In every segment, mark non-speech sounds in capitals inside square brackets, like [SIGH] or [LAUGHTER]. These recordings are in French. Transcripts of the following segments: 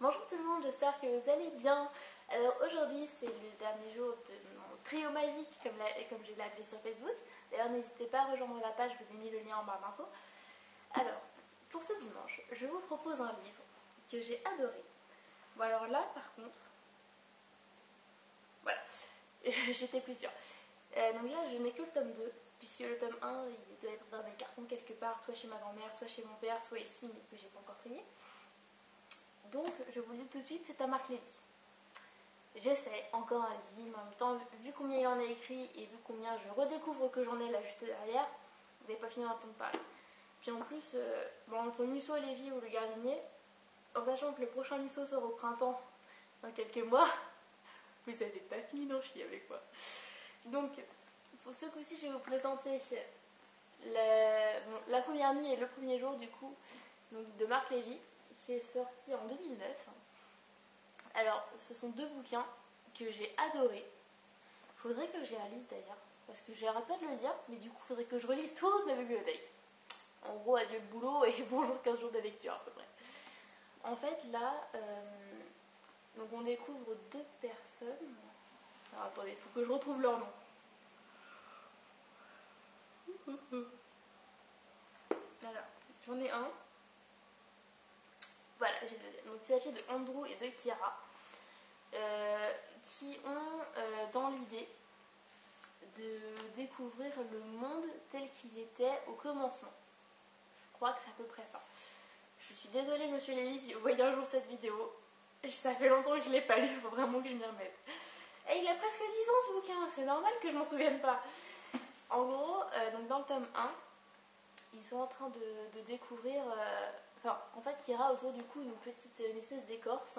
Bonjour tout le monde, j'espère que vous allez bien. Alors aujourd'hui c'est le dernier jour de mon trio magique comme, comme l'ai appelé sur Facebook. D'ailleurs n'hésitez pas à rejoindre la page, je vous ai mis le lien en barre d'infos. Alors, pour ce dimanche, je vous propose un livre que j'ai adoré. Bon alors là par contre, voilà, [LAUGHS] j'étais plus sûre. Euh, donc là je n'ai que le tome 2, puisque le tome 1 il doit être dans mes cartons quelque part, soit chez ma grand-mère, soit chez mon père, soit ici mais que j'ai pas encore trié. Donc, je vous dis tout de suite, c'est à Marc Lévy. J'essaie encore un livre, en même temps, vu combien il y en a écrit et vu combien je redécouvre que j'en ai là juste derrière, vous n'avez pas fini d'entendre parler. Puis en plus, euh, entre Musso Lévy ou le gardinier, en sachant que le prochain Musso sera au printemps dans quelques mois, [LAUGHS] vous n'avez pas fini d'en chier avec moi. Donc, pour ce coup-ci, je vais vous présenter la, première nuit et le premier jour du coup de Marc Lévy qui est sorti en 2009. Alors, ce sont deux bouquins que j'ai adorés. Faudrait que je les relise d'ailleurs, parce que j'ai pas de le dire, mais du coup, faudrait que je relise [LAUGHS] toute ma bibliothèque. En gros, adieu le boulot et [LAUGHS] bonjour 15 jours de lecture à peu près. En fait, là, euh, donc on découvre deux personnes. Alors attendez, il faut que je retrouve leur nom. [LAUGHS] Alors, j'en ai un voilà, Donc il s'agit de Andrew et de Kira, euh, qui ont euh, dans l'idée de découvrir le monde tel qu'il était au commencement. Je crois que c'est à peu près ça. Je suis désolée, monsieur Lévy, si vous voyez un jour cette vidéo. Ça fait longtemps que je ne l'ai pas lu, il faut vraiment que je m'y remette. Et il a presque 10 ans ce bouquin, c'est normal que je m'en souvienne pas. En gros, euh, donc dans le tome 1, ils sont en train de, découvrir en fait, Kira autour du cou une petite, espèce d'écorce.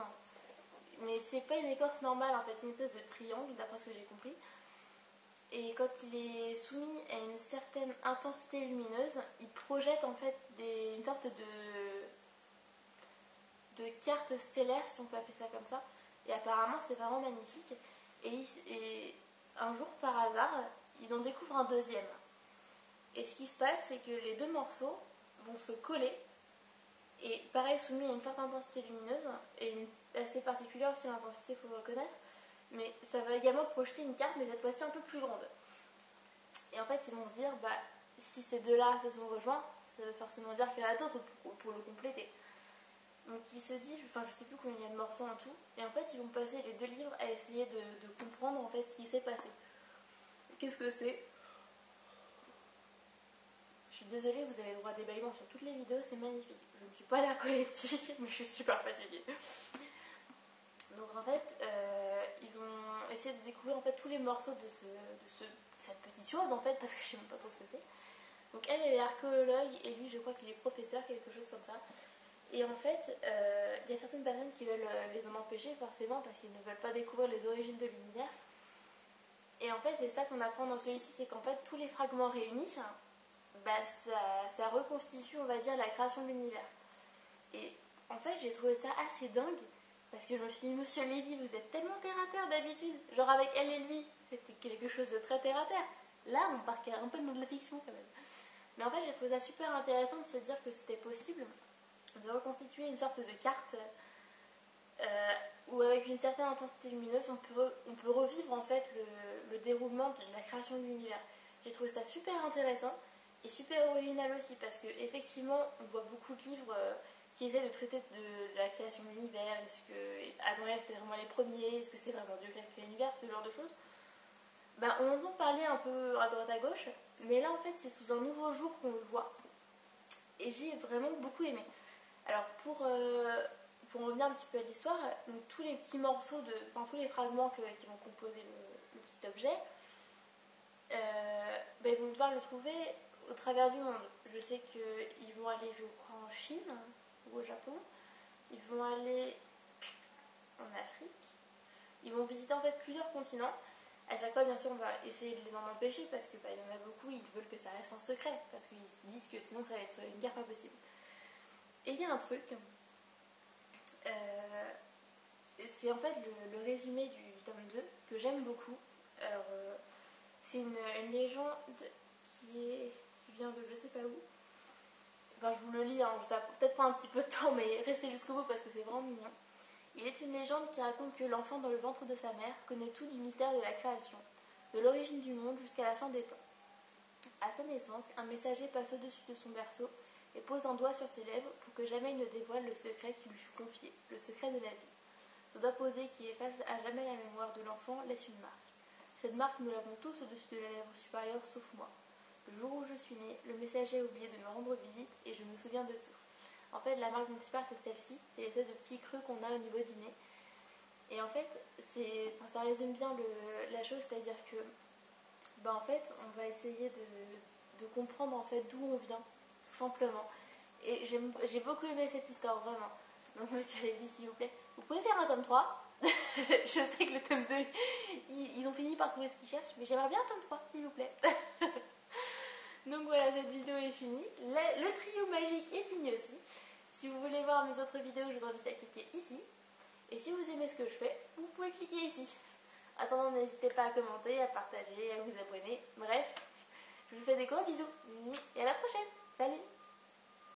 Mais c'est pas une écorce normale, en fait, c'est une espèce de triangle, d'après ce que j'ai compris. Et quand il est soumis à une certaine intensité lumineuse, il projette en fait une sorte de, carte stellaire, si on peut appeler ça comme ça. Et apparemment, c'est vraiment magnifique. Et, un jour, par hasard, ils en découvrent un deuxième. Et ce qui se passe, c'est que les deux morceaux vont se coller et pareil, soumis à une forte intensité lumineuse, et une assez particulière aussi l'intensité, il faut le reconnaître. Mais ça va également projeter une carte, mais cette fois-ci un peu plus grande. Et en fait, ils vont se dire, bah, si ces deux-là se sont rejoints, ça veut forcément dire qu'il y en a d'autres pour, le compléter. Donc ils se disent, enfin je sais plus combien il y a de morceaux en tout, et en fait ils vont passer les deux livres à essayer de, de comprendre en fait ce qui s'est passé. Qu'est-ce que c'est? Je suis désolée, vous avez le droit d'ébaillement sur toutes les vidéos, c'est magnifique. Je ne suis pas narcoleptique, [LAUGHS] mais je suis super fatiguée. Donc en fait, euh, ils vont essayer de découvrir en fait tous les morceaux de, ce, cette petite chose en fait, parce que je sais même pas trop ce que c'est. Donc elle, elle est archéologue et lui, je crois qu'il est professeur, quelque chose comme ça. Et en fait, euh, il y a certaines personnes qui veulent euh, les en empêcher forcément parce qu'ils ne veulent pas découvrir les origines de l'univers. Et en fait, c'est ça qu'on apprend dans celui-ci, c'est qu'en fait, tous les fragments réunis, bah, ça, reconstitue, on va dire, la création de l'univers. Et en fait, j'ai trouvé ça assez dingue, parce que je me suis dit, monsieur Lévy, vous êtes tellement terre à terre d'habitude. Genre avec elle et lui, c'était quelque chose de très terre à terre. Là, on part un peu de la fiction quand même. Mais en fait, j'ai trouvé ça super intéressant de se dire que c'était possible de reconstituer une sorte de carte euh, où avec une certaine intensité lumineuse, on peut, on peut revivre en fait le, le déroulement de la création de l'univers. J'ai trouvé ça super intéressant et super original aussi parce que effectivement on voit beaucoup de livres euh, qui essaient de traiter de, la création de l'univers, est-ce que Adam et c'était vraiment les premiers, est-ce que c'est vraiment Dieu qui a créé l'univers, ce genre de choses. Ben, on entend parler un peu à droite à gauche, mais là en fait c'est sous un nouveau jour qu'on le voit. Et j'ai vraiment beaucoup aimé. Alors pour, euh, pour revenir un petit peu à l'histoire, tous les petits morceaux, de, enfin tous les fragments qui vont composer le, petit objet, ben, ils vont devoir le trouver au travers du monde. Je sais qu'ils vont aller, je crois, en Chine ou au Japon. Ils vont aller en Afrique. Ils vont visiter en fait plusieurs continents. À chaque fois, bien sûr, on va essayer de les en empêcher parce que bah, y en a beaucoup, ils veulent que ça reste un secret parce qu'ils se disent que sinon ça va être une guerre pas possible. Et il y a un truc, euh, c'est en fait le, résumé du tome 2 que j'aime beaucoup. Alors, euh, c'est une, légende qui est de je sais pas où. Enfin, je vous le lis, hein, ça peut-être prendre un petit peu de temps, mais restez jusqu'au bout parce que c'est vraiment mignon. Il est une légende qui raconte que l'enfant dans le ventre de sa mère connaît tout du mystère de la création, de l'origine du monde jusqu'à la fin des temps. À sa naissance, un messager passe au-dessus de son berceau et pose un doigt sur ses lèvres pour que jamais il ne dévoile le secret qui lui fut confié, le secret de la vie. Ce doigt posé qui efface à jamais la mémoire de l'enfant laisse une marque. Cette marque, nous l'avons tous au-dessus de la lèvre supérieure sauf moi. Le jour où je suis née, le messager a oublié de me rendre visite et je me souviens de tout. En fait, la marque principale, c'est celle-ci. C'est l'espèce de petit creux qu'on a au niveau du nez. Et en fait, ça résume bien la chose, c'est-à-dire que, ben en fait, on va essayer de, comprendre en fait d'où on vient, tout simplement. Et j'ai beaucoup aimé cette histoire, vraiment. Donc, [LAUGHS] monsieur Lévy, s'il vous plaît, vous pouvez faire un tome 3. [LAUGHS] je sais que le tome 2, ils, ont fini par trouver ce qu'ils cherchent, mais j'aimerais bien un tome 3, s'il vous plaît. [LAUGHS] Donc voilà, cette vidéo est finie. le trio magique est fini aussi. Si vous voulez voir mes autres vidéos, je vous invite à cliquer ici. Et si vous aimez ce que je fais, vous pouvez cliquer ici. Attendant, n'hésitez pas à commenter, à partager, à vous abonner. Bref, je vous fais des gros bisous et à la prochaine